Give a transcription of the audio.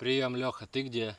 Прием, Леха, ты где?